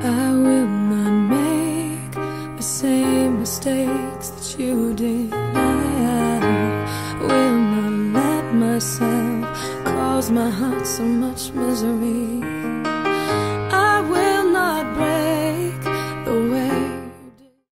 I will not make the same mistakes that you did. I will not let myself cause my heart so much misery.